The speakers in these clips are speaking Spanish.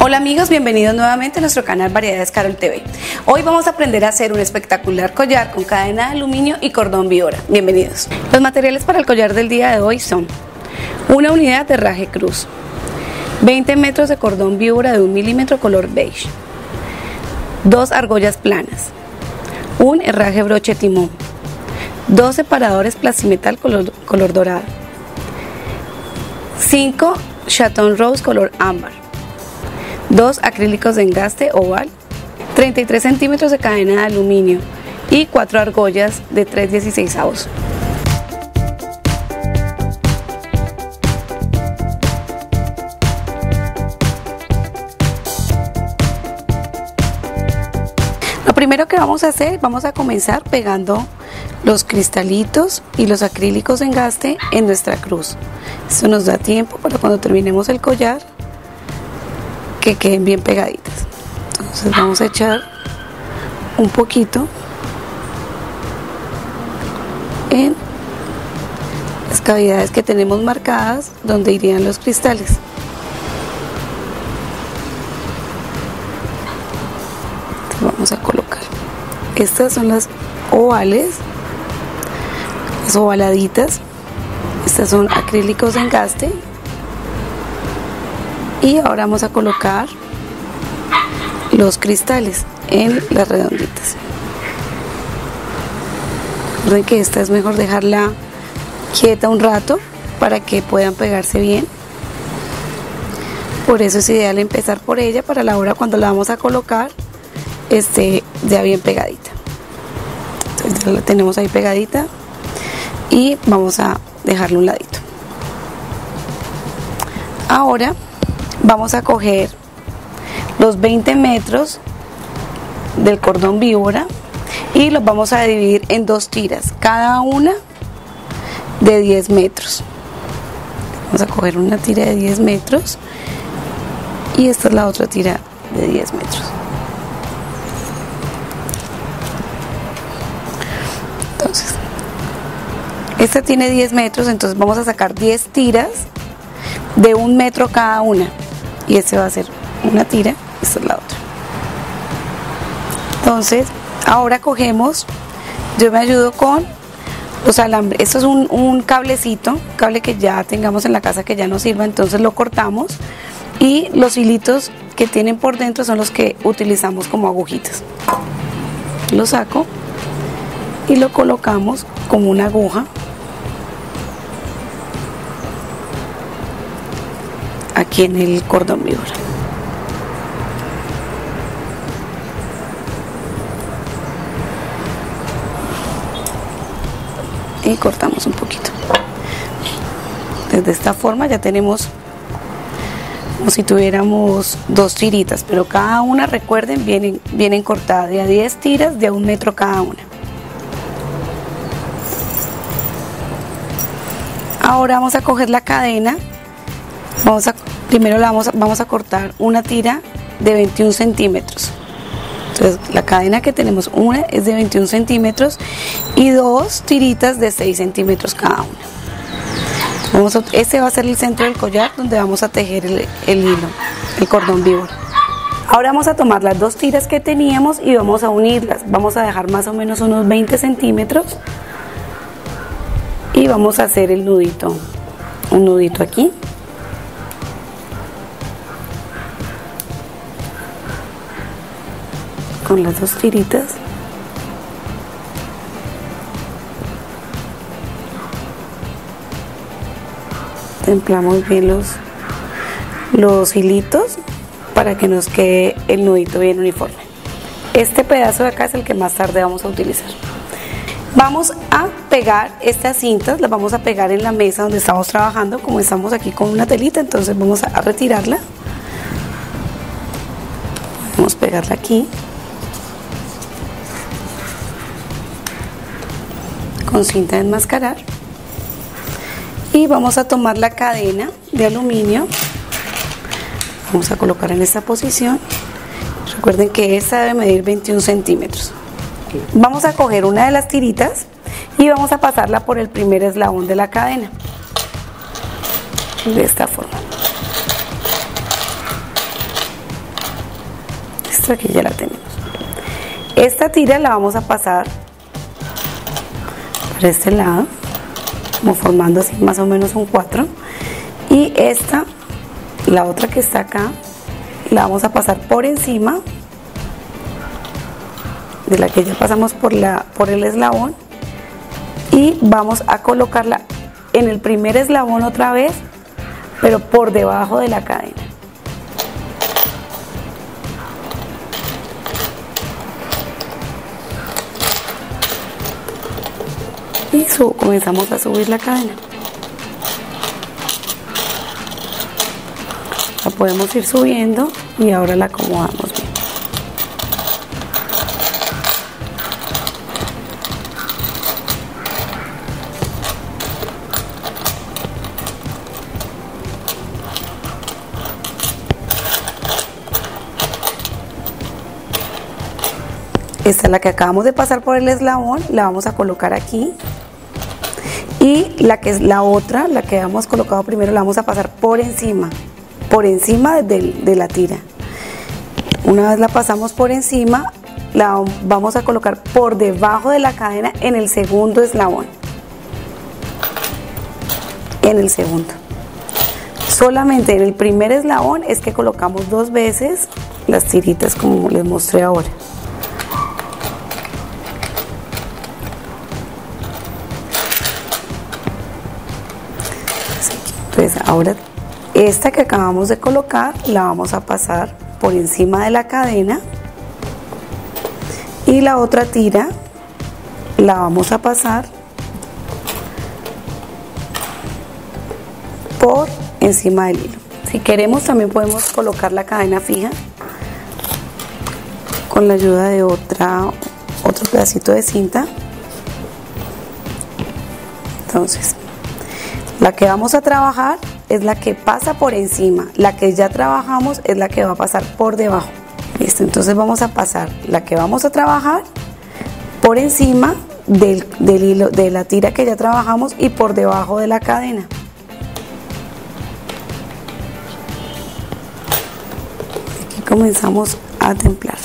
Hola amigos, bienvenidos nuevamente a nuestro canal Variedades Carol TV. Hoy vamos a aprender a hacer un espectacular collar con cadena de aluminio y cordón víbora. Bienvenidos. Los materiales para el collar del día de hoy son una unidad de raje cruz, 20 metros de cordón víbora de 1 milímetro color beige, dos argollas planas, un herraje broche timón, dos separadores plastimetal color, color dorado, 5 chaton rose color ámbar, dos acrílicos de engaste oval, 33 centímetros de cadena de aluminio y cuatro argollas de 3,16 avos. Primero que vamos a hacer, vamos a comenzar pegando los cristalitos y los acrílicos de engaste en nuestra cruz. Eso nos da tiempo para cuando terminemos el collar que queden bien pegaditas. Entonces vamos a echar un poquito en las cavidades que tenemos marcadas donde irían los cristales. Estas son las ovales, las ovaladitas. Estas son acrílicos de engaste. Y ahora vamos a colocar los cristales en las redonditas. Recuerden que esta es mejor dejarla quieta un rato para que puedan pegarse bien. Por eso es ideal empezar por ella para la hora cuando la vamos a colocar esté ya bien pegadita la tenemos ahí pegadita y vamos a dejarle un ladito ahora vamos a coger los 20 metros del cordón víbora y los vamos a dividir en dos tiras, cada una de 10 metros. Vamos a coger una tira de 10 metros y esta es la otra tira de 10 metros. Esta tiene 10 metros, entonces vamos a sacar 10 tiras de un metro cada una y este va a ser una tira, esta es la otra. Entonces, ahora cogemos, yo me ayudo con los alambres, esto es un, un cablecito, cable que ya tengamos en la casa que ya no sirva, entonces lo cortamos y los hilitos que tienen por dentro son los que utilizamos como agujitas. Lo saco y lo colocamos como una aguja aquí en el cordón víbora. Y cortamos un poquito. Desde esta forma ya tenemos como si tuviéramos dos tiritas, pero cada una, recuerden, vienen, vienen cortadas de a 10 tiras de a un metro cada una. Ahora vamos a coger la cadena, vamos a primero la vamos a, vamos a cortar una tira de 21 centímetros. Entonces la cadena que tenemos, una es de 21 centímetros y dos tiritas de 6 centímetros cada una. Vamos a, este va a ser el centro del collar donde vamos a tejer el, el hilo, el cordón víbora. Ahora vamos a tomar las dos tiras que teníamos y vamos a unirlas. Vamos a dejar más o menos unos 20 centímetros y vamos a hacer el nudito, un nudito aquí. Con las dos tiritas. Templamos bien los los hilitos para que nos quede el nudito bien uniforme. Este pedazo de acá es el que más tarde vamos a utilizar. Vamos a pegar estas cintas las vamos a pegar en la mesa donde estamos trabajando como estamos aquí con una telita entonces vamos a retirarla. Vamos a pegarla aquí con cinta de enmascarar y vamos a tomar la cadena de aluminio vamos a colocar en esta posición recuerden que esta debe medir 21 centímetros Vamos a coger una de las tiritas y vamos a pasarla por el primer eslabón de la cadena. De esta forma. Esto aquí ya la tenemos. Esta tira la vamos a pasar por este lado, como formando así más o menos un 4. Y esta, la otra que está acá, la vamos a pasar por encima de la que ya pasamos por, la, por el eslabón y vamos a colocarla en el primer eslabón otra vez pero por debajo de la cadena y comenzamos a subir la cadena la podemos ir subiendo y ahora la acomodamos bien Esta es la que acabamos de pasar por el eslabón, la vamos a colocar aquí. Y la que es la otra, la que hemos colocado primero, la vamos a pasar por encima, por encima de, de la tira. Una vez la pasamos por encima, la vamos a colocar por debajo de la cadena en el segundo eslabón. En el segundo. Solamente en el primer eslabón es que colocamos dos veces las tiritas como les mostré ahora. Entonces ahora esta que acabamos de colocar la vamos a pasar por encima de la cadena y la otra tira la vamos a pasar por encima del hilo. Si queremos también podemos colocar la cadena fija con la ayuda de otra otro pedacito de cinta. Entonces, la que vamos a trabajar es la que pasa por encima, la que ya trabajamos es la que va a pasar por debajo. Listo, entonces vamos a pasar la que vamos a trabajar por encima del, hilo, de la tira que ya trabajamos y por debajo de la cadena. Aquí comenzamos a templar.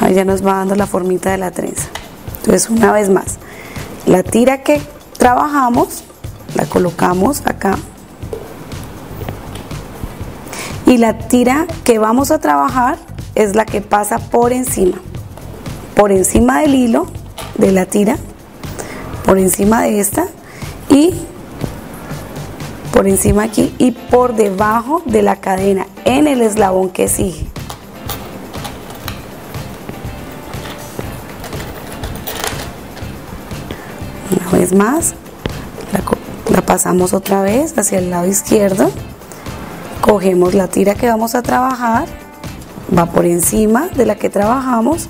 Ahí ya nos va dando la formita de la trenza. Entonces, una vez más, la tira que trabajamos, la colocamos acá. Y la tira que vamos a trabajar es la que pasa por encima. Por encima del hilo de la tira, por encima de esta y por encima aquí y por debajo de la cadena en el eslabón que sigue. Vez más la, pasamos otra vez hacia el lado izquierdo cogemos la tira que vamos a trabajar va por encima de la que trabajamos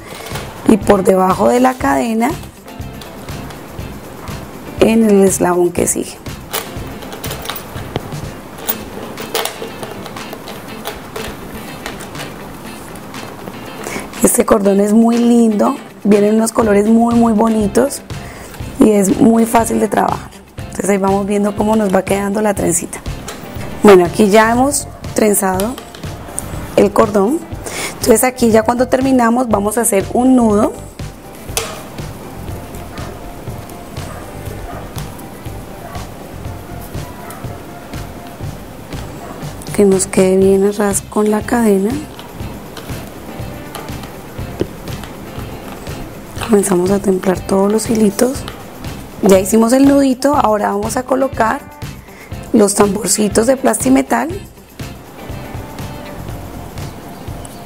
y por debajo de la cadena en el eslabón que sigue. Este cordón es muy lindo vienen unos colores muy muy bonitos y es muy fácil de trabajar. Entonces ahí vamos viendo cómo nos va quedando la trencita. Bueno, aquí ya hemos trenzado el cordón. Entonces aquí ya cuando terminamos vamos a hacer un nudo. Que nos quede bien a con la cadena. Comenzamos a templar todos los hilitos. Ya hicimos el nudito, ahora vamos a colocar los tamborcitos de plastimetal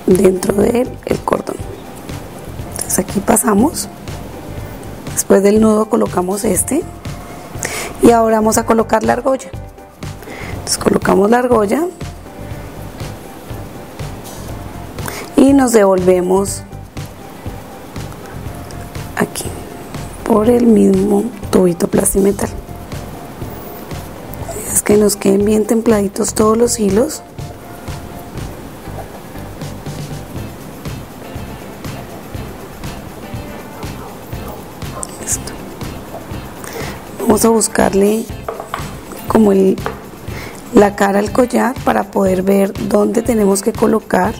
dentro del cordón. Entonces aquí pasamos, después del nudo colocamos este y ahora vamos a colocar la argolla. Entonces colocamos la argolla y nos devolvemos aquí por el mismo tubito plastimetal. Es que nos queden bien templaditos todos los hilos. Listo. Vamos a buscarle como el, la cara al collar para poder ver dónde tenemos que colocar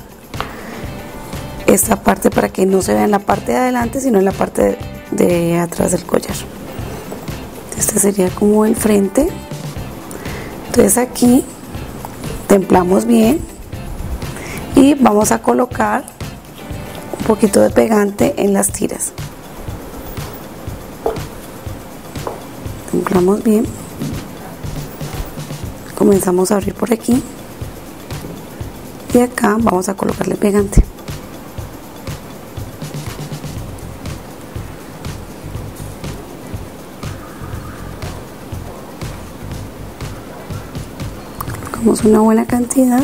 esta parte para que no se vea en la parte de adelante sino en la parte de atrás del collar este sería como el frente. Entonces aquí templamos bien y vamos a colocar un poquito de pegante en las tiras. Templamos bien. Comenzamos a abrir por aquí. Y acá vamos a colocarle pegante colocamos una buena cantidad.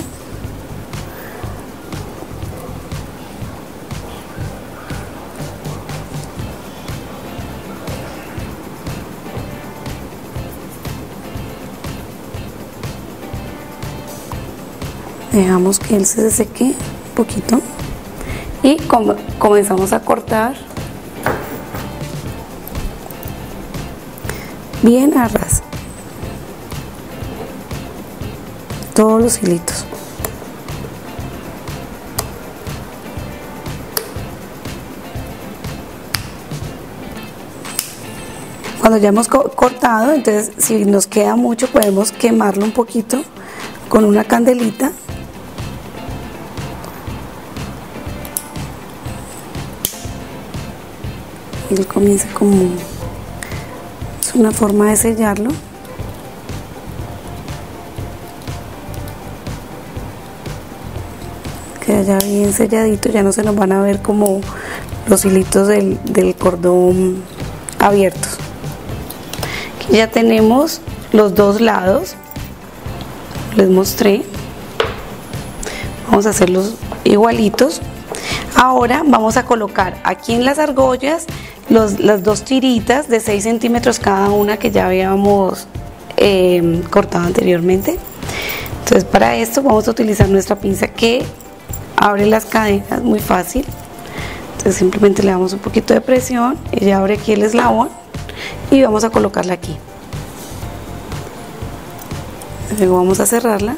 Dejamos que él se seque un poquito y comenzamos a cortar bien a ras todos los hilitos. Cuando ya hemos cortado entonces si nos queda mucho podemos quemarlo un poquito con una candelita. Él comienza como es una forma de sellarlo queda ya bien selladito ya no se nos van a ver como los hilitos del, cordón abiertos. Ya tenemos los dos lados. Les mostré. Vamos a hacerlos igualitos. Ahora vamos a colocar aquí en las argollas las dos tiritas de 6 centímetros cada una que ya habíamos eh, cortado anteriormente. Entonces para esto vamos a utilizar nuestra pinza que abre las cadenas muy fácil. Entonces simplemente le damos un poquito de presión ella abre aquí el eslabón y vamos a colocarla aquí. Luego vamos a cerrarla.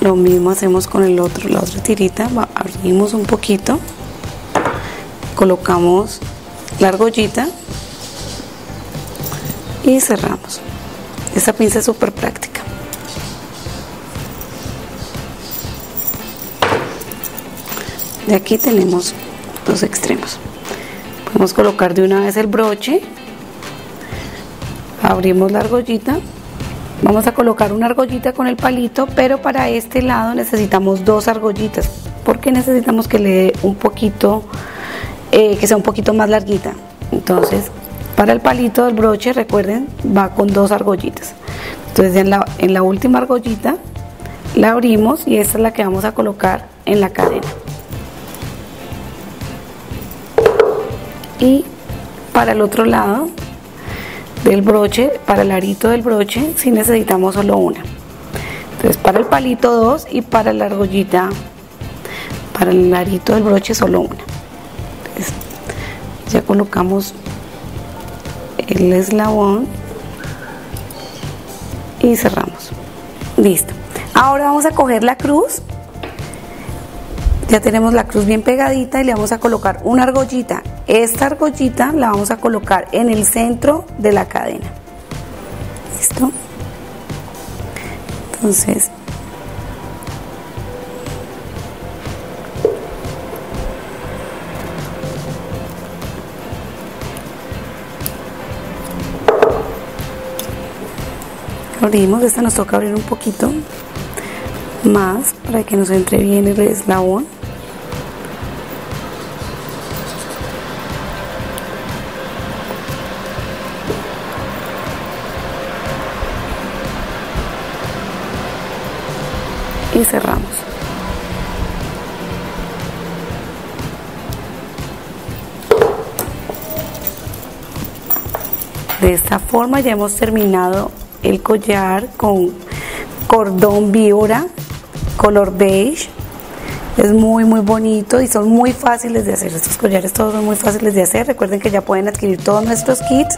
Lo mismo hacemos con el otro la otra tirita. Abrimos un poquito. Colocamos la argollita y cerramos. Esta pinza es súper práctica de aquí tenemos los extremos podemos colocar de una vez el broche abrimos la argollita vamos a colocar una argollita con el palito pero para este lado necesitamos dos argollitas porque necesitamos que le dé un poquito eh, que sea un poquito más larguita. Entonces, para el palito del broche, recuerden, va con dos argollitas. Entonces, en la, en la última argollita la abrimos y esta es la que vamos a colocar en la cadena. Y para el otro lado del broche, para el arito del broche, si necesitamos solo una. Entonces, para el palito dos y para la argollita, para el arito del broche, solo una. Ya colocamos el eslabón y cerramos. Listo. Ahora vamos a coger la cruz. Ya tenemos la cruz bien pegadita y le vamos a colocar una argollita esta argollita la vamos a colocar en el centro de la cadena. Listo entonces abrimos. Esta nos toca abrir un poquito más para que nos entre bien el eslabón y cerramos de esta forma ya hemos terminado el collar con cordón víbora color beige Es muy muy bonito y son muy fáciles de hacer. Estos collares todos son muy fáciles de hacer. Recuerden que ya pueden adquirir todos nuestros kits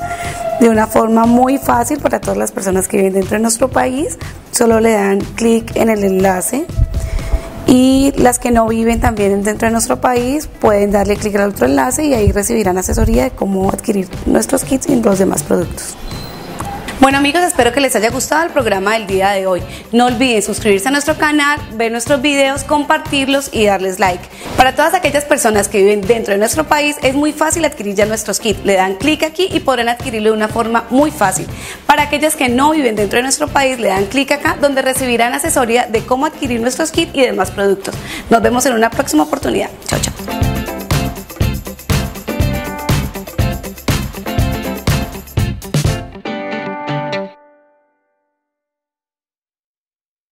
de una forma muy fácil para todas las personas que viven dentro de nuestro país. Solo le dan clic en el enlace y las que no viven también dentro de nuestro país pueden darle clic al otro enlace y ahí recibirán asesoría de cómo adquirir nuestros kits y los demás productos. Bueno amigos, espero que les haya gustado el programa del día de hoy. No olviden suscribirse a nuestro canal, ver nuestros videos, compartirlos y darles like. Para todas aquellas personas que viven dentro de nuestro país es muy fácil adquirir ya nuestros kits. Le dan clic aquí y podrán adquirirlo de una forma muy fácil. Para aquellas que no viven dentro de nuestro país le dan clic acá donde recibirán asesoría de cómo adquirir nuestros kits y demás productos. Nos vemos en una próxima oportunidad. Chao, chao.